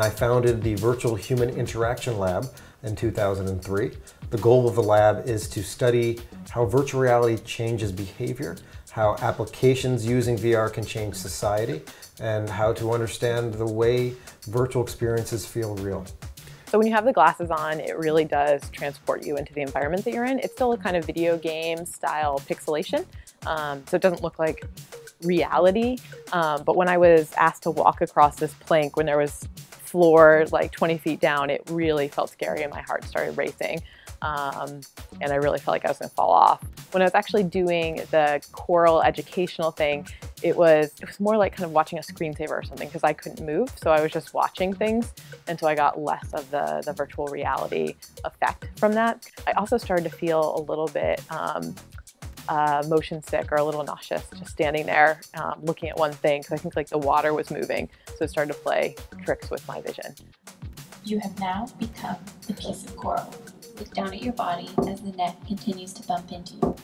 I founded the Virtual Human Interaction Lab in 2003. The goal of the lab is to study how virtual reality changes behavior, how applications using VR can change society, and how to understand the way virtual experiences feel real. So when you have the glasses on, it really does transport you into the environment that you're in. It's still a kind of video game style pixelation, um, so it doesn't look like reality. Um, but when I was asked to walk across this plank when there was floor like 20 feet down, it really felt scary and my heart started racing. Um, and I really felt like I was gonna fall off. When I was actually doing the choral educational thing, it was it was more like kind of watching a screensaver or something because I couldn't move, so I was just watching things until I got less of the the virtual reality effect from that. I also started to feel a little bit um, uh, motion sick or a little nauseous just standing there um, looking at one thing because I think like the water was moving, so it started to play tricks with my vision. You have now become a piece of coral. Look down at your body as the net continues to bump into you.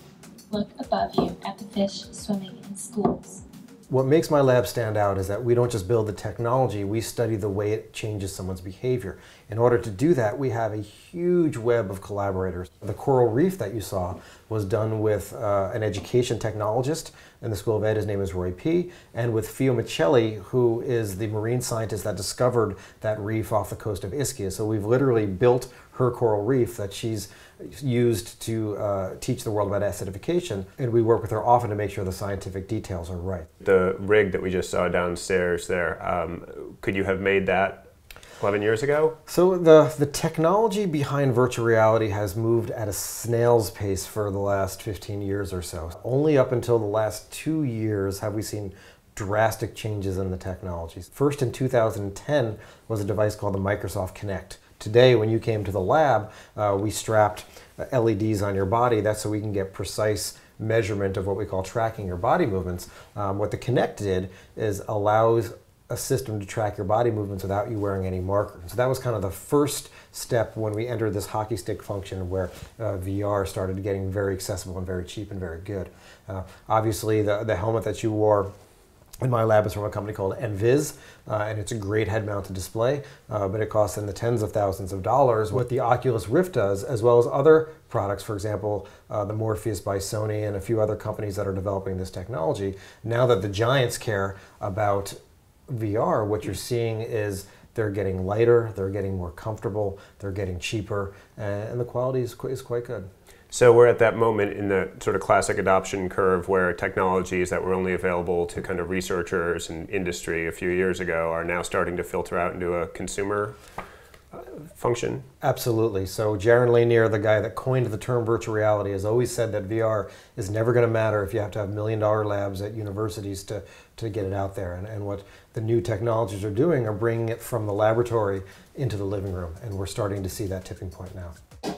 Look above you at the fish swimming in schools. What makes my lab stand out is that we don't just build the technology, we study the way it changes someone's behavior. In order to do that, we have a huge web of collaborators. The coral reef that you saw was done with uh, an education technologist in the School of Ed, his name is Roy Pea, and with Fio Micheli, who is the marine scientist that discovered that reef off the coast of Ischia. So we've literally built her coral reef that she's used to uh, teach the world about acidification, and we work with her often to make sure the scientific details are right. The rig that we just saw downstairs there, um, could you have made that 11 years ago? So the, the technology behind virtual reality has moved at a snail's pace for the last 15 years or so. Only up until the last two years have we seen drastic changes in the technologies. First in 2010 was a device called the Microsoft Kinect. Today, when you came to the lab, uh, we strapped uh, LEDs on your body. That's so we can get precise measurement of what we call tracking your body movements. Um, what the Kinect did is allows a system to track your body movements without you wearing any marker. So that was kind of the first step when we entered this hockey stick function where uh, VR started getting very accessible and very cheap and very good. Uh, obviously, the, the helmet that you wore in my lab is from a company called NVIS, uh, and it's a great head-mounted display, uh, but it costs in the tens of thousands of dollars. What the Oculus Rift does, as well as other products, for example, uh, the Morpheus by Sony and a few other companies that are developing this technology, now that the giants care about VR, what you're seeing is they're getting lighter, they're getting more comfortable, they're getting cheaper, and the quality is, is quite good. So we're at that moment in the sort of classic adoption curve where technologies that were only available to kind of researchers and industry a few years ago are now starting to filter out into a consumer uh, function? Absolutely. So Jaron Lanier, the guy that coined the term virtual reality, has always said that VR is never going to matter if you have to have million dollar labs at universities to, to get it out there. And, and what the new technologies are doing are bringing it from the laboratory into the living room. And we're starting to see that tipping point now.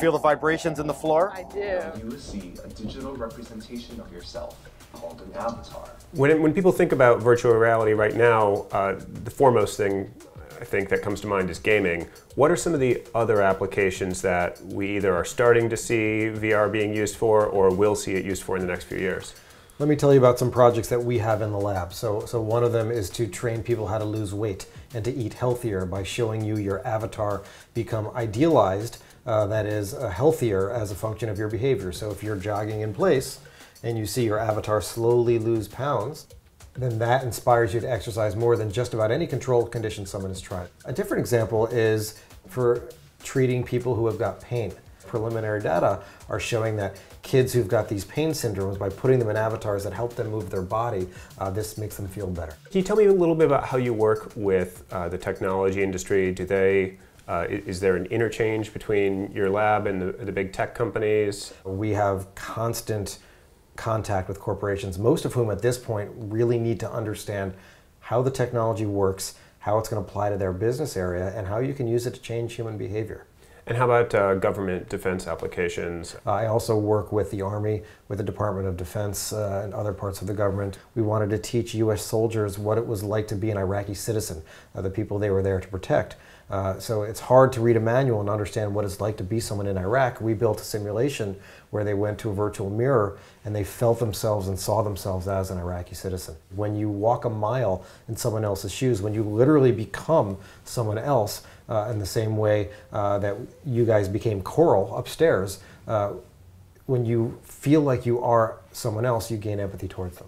Feel the vibrations in the floor? I do. You see a digital representation of yourself called an avatar. When, when people think about virtual reality right now, uh, the foremost thing I think that comes to mind is gaming. What are some of the other applications that we either are starting to see VR being used for or will see it used for in the next few years? Let me tell you about some projects that we have in the lab. So, so one of them is to train people how to lose weight and to eat healthier by showing you your avatar become idealized, uh, that is, uh, healthier as a function of your behavior. So if you're jogging in place, and you see your avatar slowly lose pounds, then that inspires you to exercise more than just about any controlled condition someone has tried. A different example is for treating people who have got pain. Preliminary data are showing that kids who've got these pain syndromes, by putting them in avatars that help them move their body, uh, this makes them feel better. Can you tell me a little bit about how you work with uh, the technology industry? Do they uh, is there an interchange between your lab and the, the big tech companies? We have constant contact with corporations, most of whom at this point really need to understand how the technology works, how it's going to apply to their business area, and how you can use it to change human behavior. And how about uh, government defense applications? I also work with the Army, with the Department of Defense, uh, and other parts of the government. We wanted to teach U.S. soldiers what it was like to be an Iraqi citizen, uh, the people they were there to protect. Uh, so it's hard to read a manual and understand what it's like to be someone in Iraq. We built a simulation where they went to a virtual mirror and they felt themselves and saw themselves as an Iraqi citizen. When you walk a mile in someone else's shoes, when you literally become someone else uh, in the same way uh, that you guys became Coral upstairs, uh, when you feel like you are someone else, you gain empathy towards them.